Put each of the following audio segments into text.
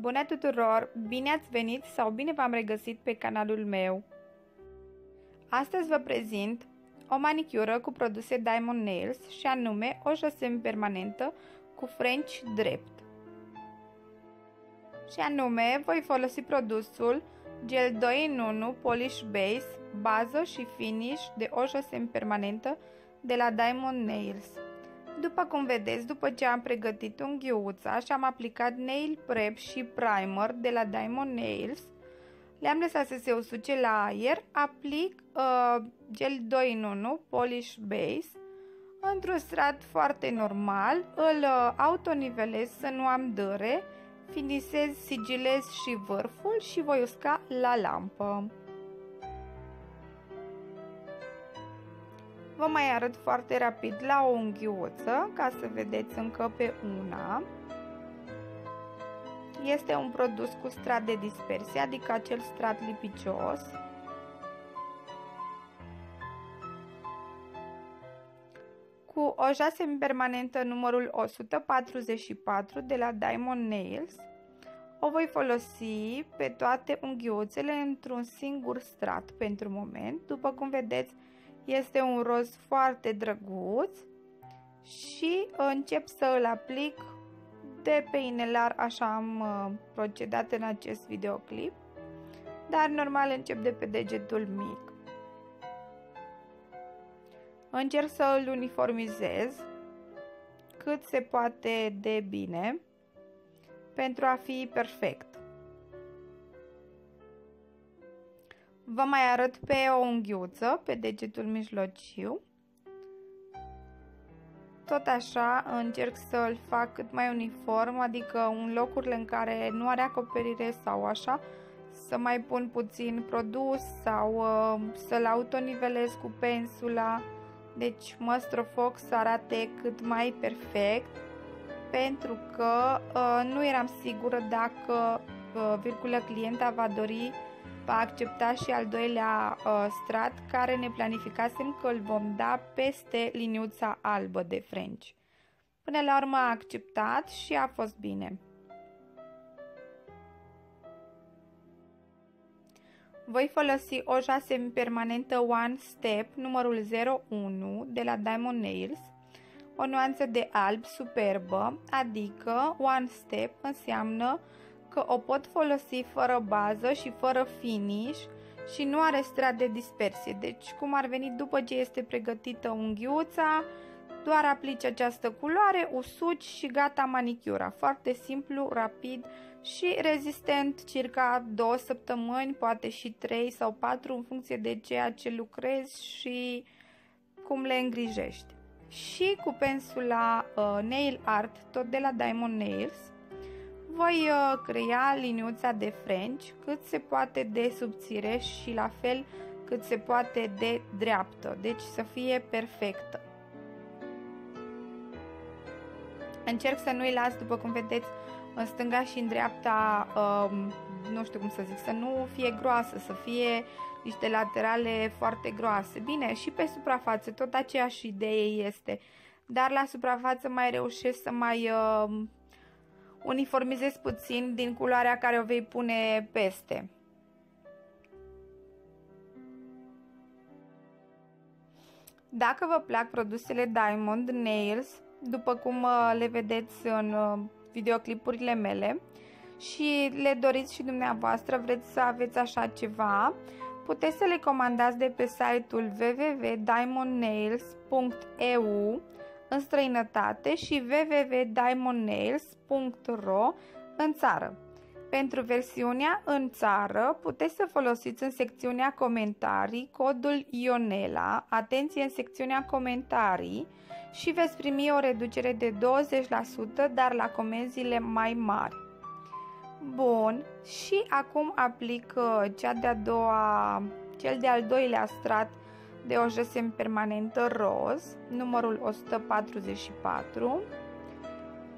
Bună tuturor! Bine ați venit sau bine v-am regăsit pe canalul meu! Astăzi vă prezint o manicură cu produse Diamond Nails și anume o șosem permanentă cu French drept. Și anume voi folosi produsul Gel 2 in 1 Polish Base, bază și finish de o șosem permanentă de la Diamond Nails. După cum vedeți, după ce am pregătit unghiuța și am aplicat nail prep și primer de la Diamond Nails, le-am lăsat să se usuce la aer, aplic uh, gel 2 in 1 Polish Base într-un strat foarte normal, îl uh, autonivelez să nu am dăre, finisez, sigilez și vârful și voi usca la lampă. Vă mai arăt foarte rapid la o unghiuță ca să vedeți încă pe una. Este un produs cu strat de dispersie, adică acel strat lipicios. Cu o jase permanentă numărul 144 de la Diamond Nails, o voi folosi pe toate unghiuțele într-un singur strat pentru moment. După cum vedeți, este un roz foarte drăguț și încep să îl aplic de pe inelar, așa am uh, procedat în acest videoclip, dar normal încep de pe degetul mic. Încerc să îl uniformizez cât se poate de bine pentru a fi perfect. Vă mai arăt pe o unghiuță, pe degetul mijlociu. Tot așa încerc să îl fac cât mai uniform, adică în locurile în care nu are acoperire sau așa, să mai pun puțin produs sau uh, să-l autonivelez cu pensula. Deci mă strofoc să arate cât mai perfect pentru că uh, nu eram sigură dacă uh, virgulă clienta va dori va accepta și al doilea uh, strat care ne planificasem că îl vom da peste liniuța albă de French. Până la urmă a acceptat și a fost bine. Voi folosi o jase permanentă One Step numărul 01 de la Diamond Nails, o nuanță de alb superbă, adică One Step înseamnă că o pot folosi fără bază și fără finish și nu are strat de dispersie. Deci cum ar veni după ce este pregătită unghiuța, doar aplici această culoare, usuci și gata manicura. Foarte simplu, rapid și rezistent circa 2 săptămâni, poate și 3 sau 4 în funcție de ceea ce lucrezi și cum le îngrijești. Și cu pensula uh, Nail Art, tot de la Diamond Nails, voi uh, crea liniuța de French cât se poate de subțire și la fel cât se poate de dreaptă, deci să fie perfectă. Încerc să nu-i las, după cum vedeți, în stânga și în dreapta, um, nu știu cum să zic, să nu fie groasă, să fie niște laterale foarte groase. Bine, și pe suprafață tot aceeași idee este, dar la suprafață mai reușesc să mai uh, uniformizezi puțin din culoarea care o vei pune peste. Dacă vă plac produsele Diamond Nails, după cum uh, le vedeți în uh, videoclipurile mele și le doriți și dumneavoastră, vreți să aveți așa ceva, puteți să le comandați de pe site-ul www.diamondnails.eu în străinătate și www.diamondnails.ro în țară. Pentru versiunea în țară puteți să folosiți în secțiunea comentarii codul IONELA, atenție în secțiunea comentarii și veți primi o reducere de 20%, dar la comenzile mai mari. Bun, și acum aplic uh, cea de-a doua, cel de-al doilea strat de o jesem permanentă roz, numărul 144,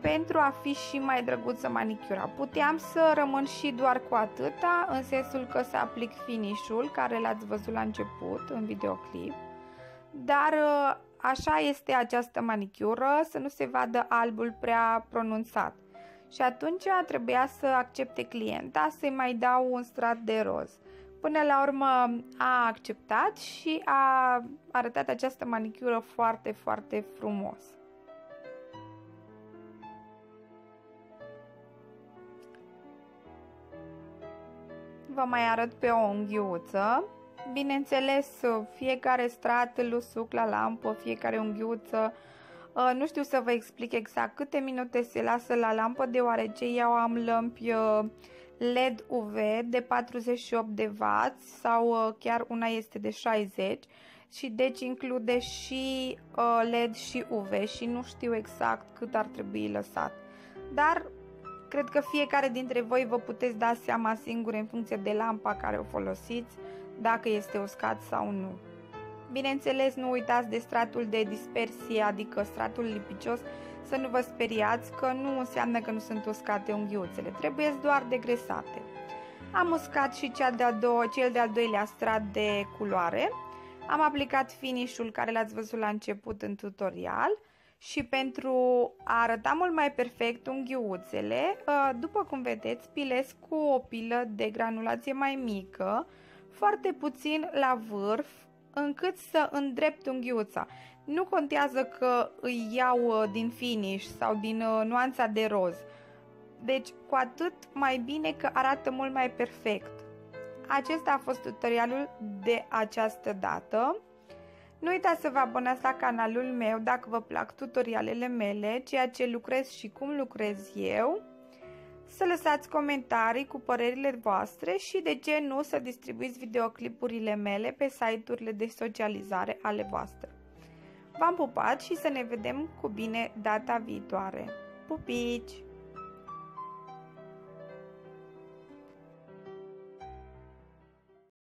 pentru a fi și mai drăguță manicura. Puteam să rămân și doar cu atâta, în sensul că să aplic finish-ul, care l-ați văzut la început în videoclip, dar uh, așa este această manicură, să nu se vadă albul prea pronunțat. Și atunci trebuia să accepte clienta să-i mai dau un strat de roz. Până la urmă a acceptat și a arătat această manicură foarte, foarte frumos. Vă mai arăt pe o unghiuță. Bineînțeles, fiecare strat îl usuc la lampă, fiecare unghiuță. Uh, nu știu să vă explic exact câte minute se lasă la lampă, deoarece eu am lămpi uh, LED UV de 48 de W sau uh, chiar una este de 60 și deci include și LED și UV și nu știu exact cât ar trebui lăsat. Dar cred că fiecare dintre voi vă puteți da seama singur în funcție de lampa care o folosiți dacă este uscat sau nu. Bineînțeles, nu uitați de stratul de dispersie, adică stratul lipicios, să nu vă speriați că nu înseamnă că nu sunt uscate unghiuțele, trebuie doar degresate. Am uscat și cea de-a doua, cel de-al doilea strat de culoare, am aplicat finish-ul care l-ați văzut la început în tutorial și pentru a arăta mult mai perfect unghiuțele, ă, după cum vedeți, pilez cu o pilă de granulație mai mică, foarte puțin la vârf, încât să îndrept unghiuța. Nu contează că îi iau uh, din finish sau din uh, nuanța de roz. Deci, cu atât mai bine că arată mult mai perfect. Acesta a fost tutorialul de această dată. Nu uitați să vă abonați la canalul meu dacă vă plac tutorialele mele, ceea ce lucrez și cum lucrez eu să lăsați comentarii cu părerile voastre și de ce nu să distribuiți videoclipurile mele pe site-urile de socializare ale voastre. V-am pupat și să ne vedem cu bine data viitoare. Pupici!